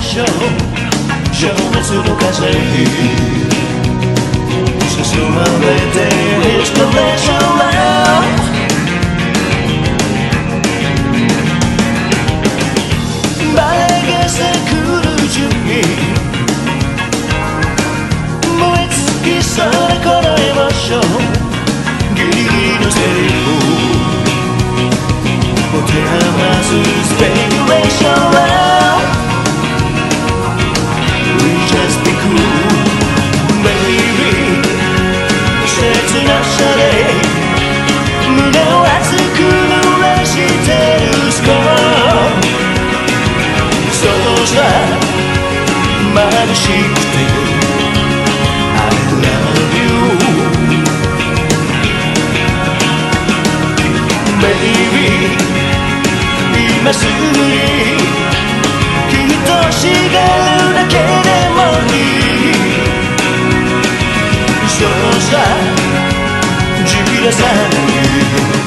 ション消滅の風誘われてインスピレーションバレがさ来る準備燃え尽きそうなこのエモーションギリギリのセリフ持て余すスペキュな車で胸を熱く濡らしてる想像が眩しくて I love you Maybe 今すぐにきっとしがるだけでもいいそうさ sweeter than you.